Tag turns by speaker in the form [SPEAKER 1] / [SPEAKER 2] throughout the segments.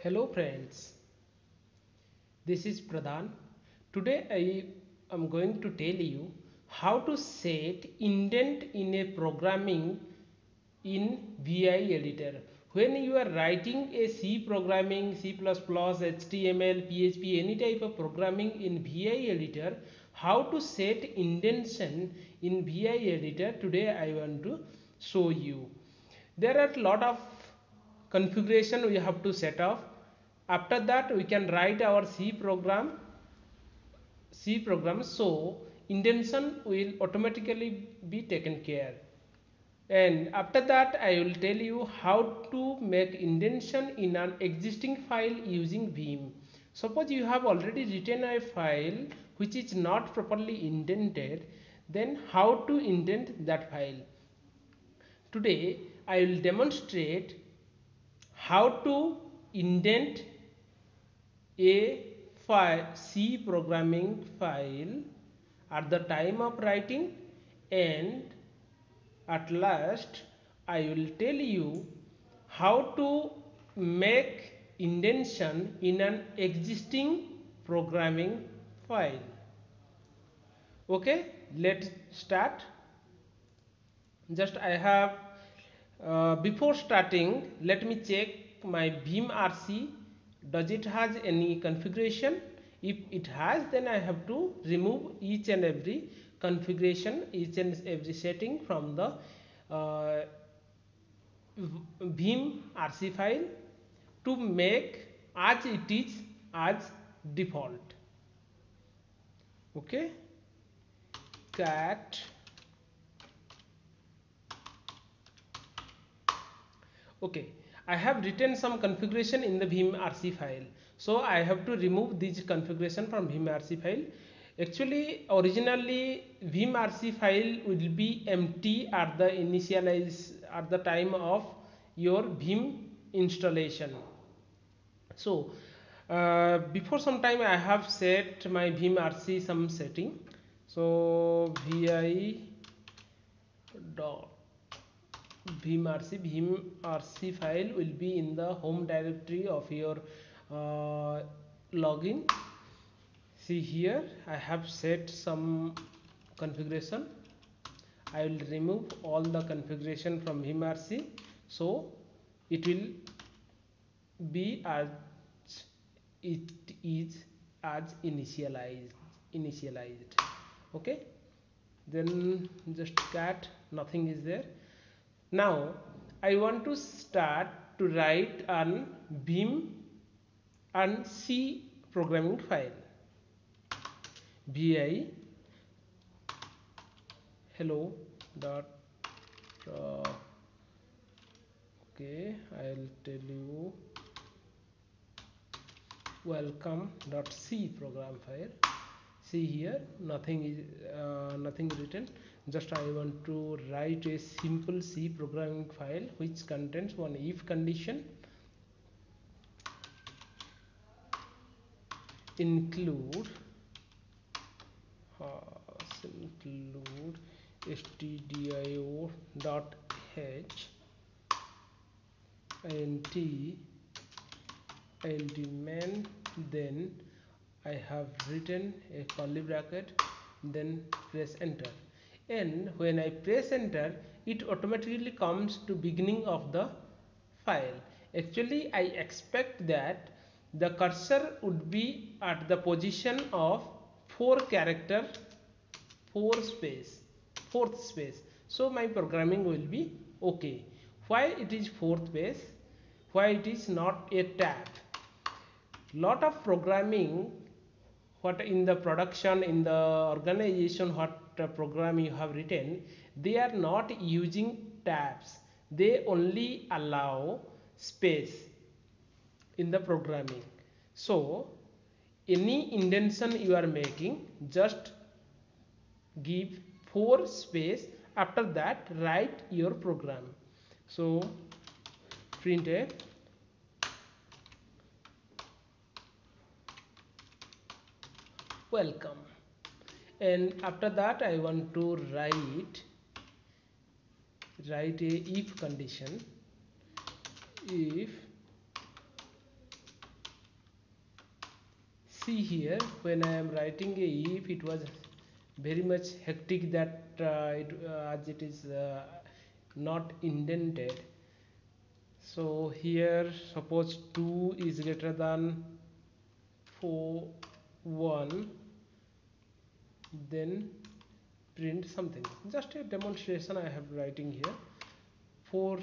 [SPEAKER 1] Hello friends, this is Pradhan. Today I am going to tell you how to set indent in a programming in VI editor. When you are writing a C programming, C++, HTML, PHP, any type of programming in VI editor, how to set indentation in VI editor today I want to show you. There are a lot of configuration we have to set up after that we can write our c program c program. So indentation will automatically be taken care. And after that i will tell you how to make indentation in an existing file using vim suppose you have already written a file which is not properly indented then how to indent that file? Today i will demonstrate how to indent a file C programming file at the time of writing and at last I will tell you how to make indentation in an existing programming file. Okay let's start. Just I have uh, before starting let me check my vim rc does it has any configuration? If it has then I have to remove each and every configuration each and every setting from the uh, vim rc file to make as it is as default. Okay? Cat okay I have written some configuration in the vim rc file. So I have to remove this configuration from vim rc file. Actually originally vim rc file will be empty at the initialize at the time of your vim installation. So uh, before some time I have set my vim rc some setting. So vi dot vimrc vimrc file will be in the home directory of your uh, login. See here I have set some configuration. I will remove all the configuration from vimrc so it will be as it is as initialized initialized. Okay? Then just cat nothing is there now I want to start to write an vim and C programming file. Vi hello dot uh, okay I'll tell you. Welcome dot C program file. See here nothing is uh, nothing written just I want to write a simple C programming file which contains one if condition include uh, include stdio dot h and t and main then I have written a curly bracket then press enter and when I press enter it automatically comes to beginning of the file. Actually I expect that the cursor would be at the position of 4 character 4 space fourth space. So my programming will be okay. Why it is fourth space? Why it is not a tab? Lot of programming what in the production in the organization what program you have written they are not using tabs. They only allow space in the programming. So any indentation you are making just give four space. After that write your program. So print it welcome and after that I want to write write a if condition. If see here when I am writing a if it was very much hectic that uh, it, uh, as it is uh, not indented. So here suppose 2 is greater than 4 1 then print something. Just a demonstration I have writing here. For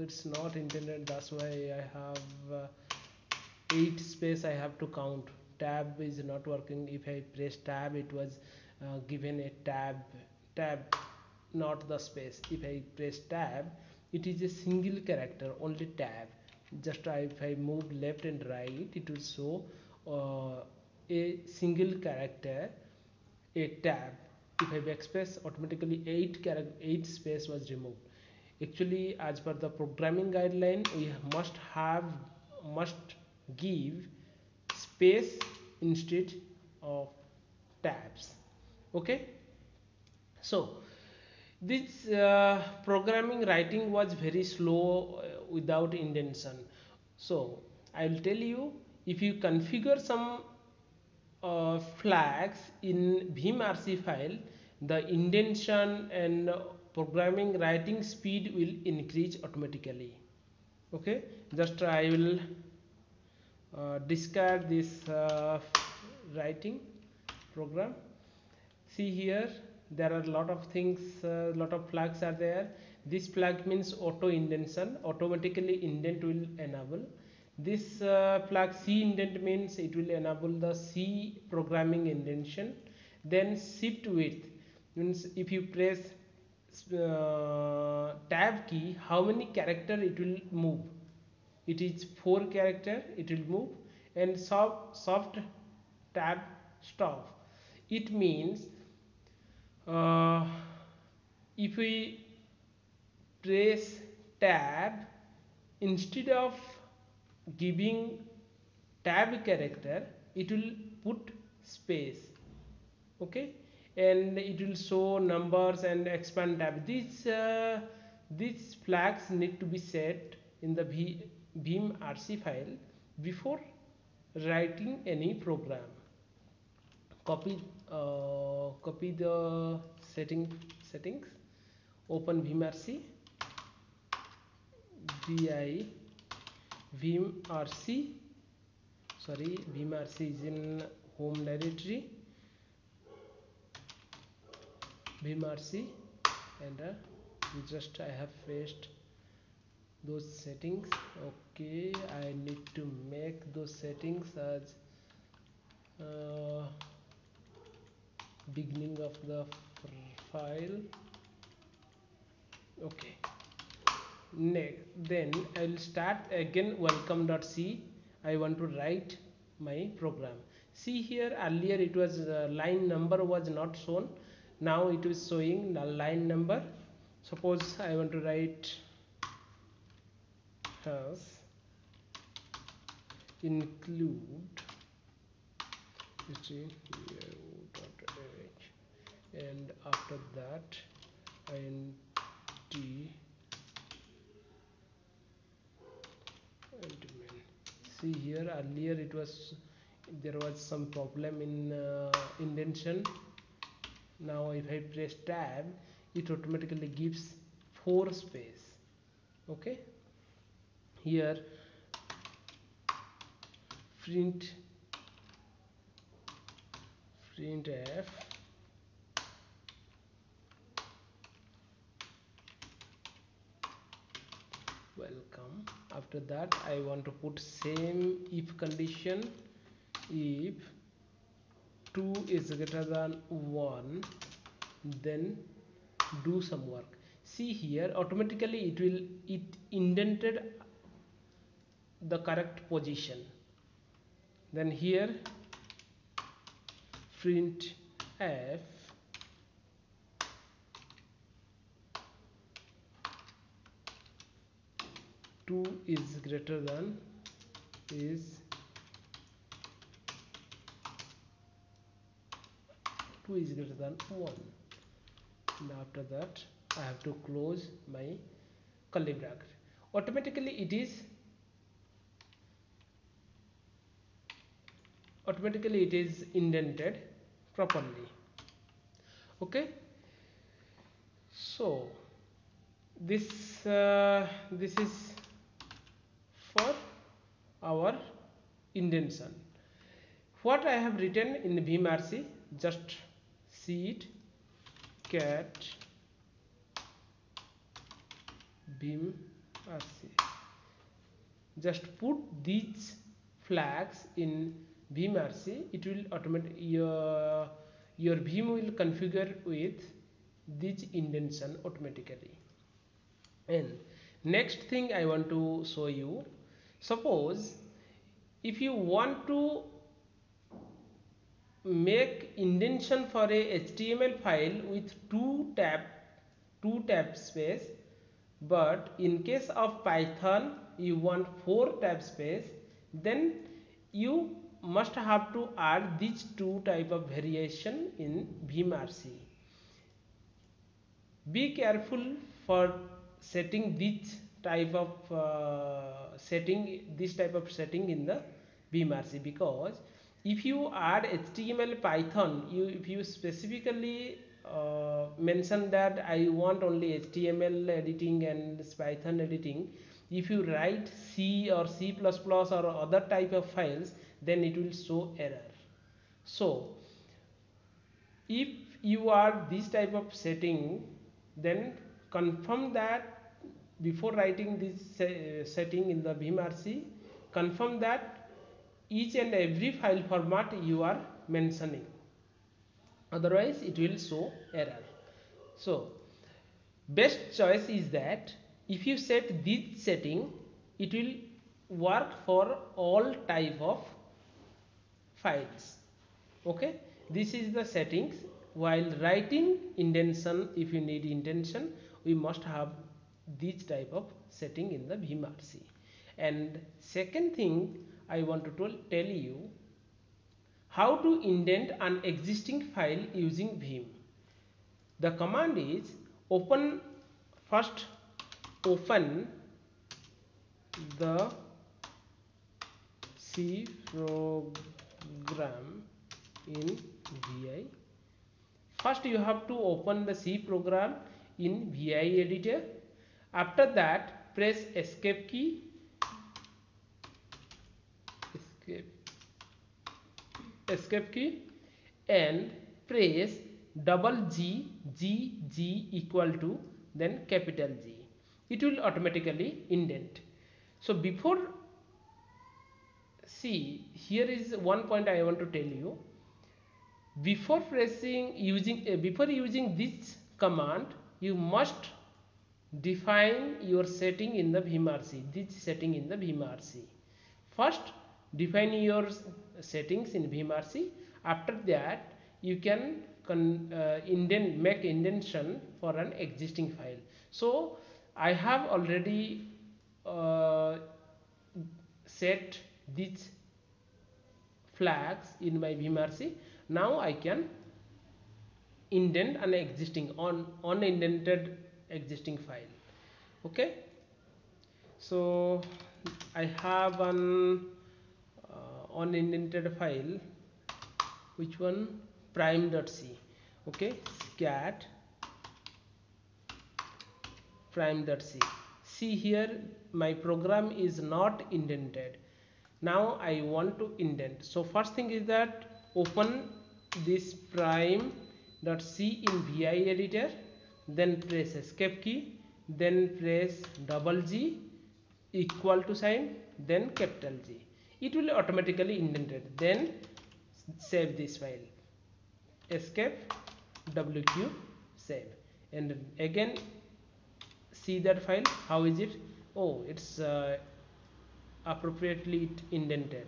[SPEAKER 1] it's not intended that's why I have uh, 8 space I have to count. Tab is not working. If I press tab it was uh, given a tab tab not the space. If I press tab it is a single character only tab. Just if I move left and right it will show uh, a single character a tab if I backspace automatically 8 character 8 space was removed. Actually as per the programming guideline we must have must give space instead of tabs. Okay? So this uh, programming writing was very slow uh, without indentation so i will tell you if you configure some uh, flags in vimrc file the indentation and programming writing speed will increase automatically. Okay? Just i will uh, discard this uh, writing program. See here there are a lot of things a uh, lot of flags are there. This flag means auto indentation. Automatically indent will enable this uh, flag c indent means it will enable the c programming indentation. Then shift width means if you press uh, tab key how many character it will move? It is four character it will move. And soft soft tab stop. It means uh, if we press tab instead of giving tab character it will put space okay? And it will show numbers and expand tab. These uh, these flags need to be set in the vim rc file before writing any program. Copy uh, copy the setting settings open vimrc vi vimrc sorry vimrc is in home directory. Vimrc and uh, just I have faced those settings. Okay I need to make those settings as uh, beginning of the file. Okay then I will start again welcome.c I want to write my program. See here earlier it was uh, line number was not shown. Now it is showing the line number. Suppose I want to write has include and after that int see here earlier it was there was some problem in uh, indentation. Now if I press tab it automatically gives four space. Okay? Here print printf welcome. After that I want to put same if condition. If 2 is greater than 1 then do some work. See here automatically it will it indented the correct position. Then here print f two is greater than is 2 is greater than 1 and after that I have to close my curly bracket. Automatically it is automatically it is indented properly. Okay? So this uh, this is for our indentation what I have written in vimrc just see it. Cat vimrc just put these flags in vimrc it will automatic your your vim will configure with this indentation automatically. And next thing i want to show you suppose if you want to make indentation for a html file with two tab two tab space but in case of python you want four tab space then you must have to add these two type of variation in vimrc be careful for setting this type of uh, setting this type of setting in the vimrc because if you add html python you if you specifically uh, mention that i want only html editing and python editing if you write c or c++ or other type of files then it will show error. So if you are this type of setting then confirm that before writing this uh, setting in the vimrc confirm that each and every file format you are mentioning. Otherwise it will show error. So best choice is that if you set this setting it will work for all type of files. Okay? This is the settings. While writing indentation if you need indentation we must have this type of setting in the vimrc and second thing i want to tell you how to indent an existing file using vim the command is open first open the c program in vi first you have to open the c program in vi editor after that press escape key. Escape. Escape key. And press double g g g equal to then capital g. It will automatically indent. So before see here is one point I want to tell you. Before pressing using uh, before using this command you must define your setting in the vimrc this setting in the vimrc first define your settings in vimrc after that you can uh, indent make indentation for an existing file. So i have already uh, set these flags in my vimrc now i can indent an existing on unindented existing file. Okay? So i have an uh, unindented file. Which one? Prime.c okay? Cat prime.c see here my program is not indented. Now I want to indent. So first thing is that open this prime c in vi editor then press escape key then press double g equal to sign then capital G. It will automatically indented. Then save this file. Escape wq save. And again see that file. How is it? Oh it's uh, appropriately indented.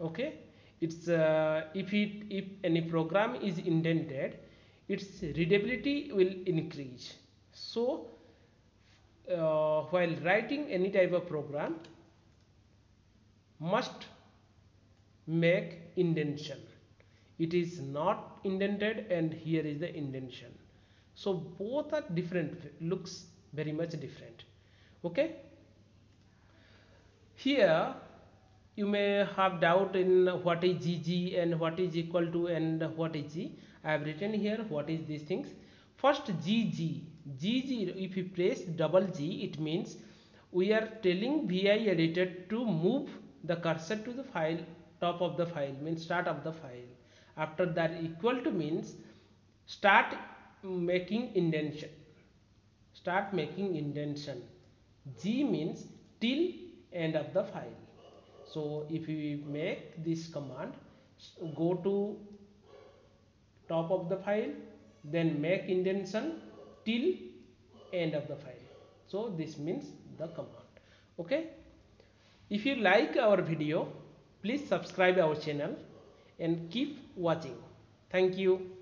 [SPEAKER 1] Okay? It's uh, if it if any program is indented its readability will increase. So uh, while writing any type of program must make indentation it is not indented and here is the indentation so both are different looks very much different. Okay? Here you may have doubt in what is gg and what is equal to and what is g i have written here what is these things. First gg gg if you press double g it means we are telling vi editor to move the cursor to the file top of the file means start of the file. After that equal to means start making indentation start making indentation g means till end of the file. So if we make this command go to top of the file then make indentation till end of the file. So this means the command. Okay? If you like our video please subscribe our channel and keep watching. Thank you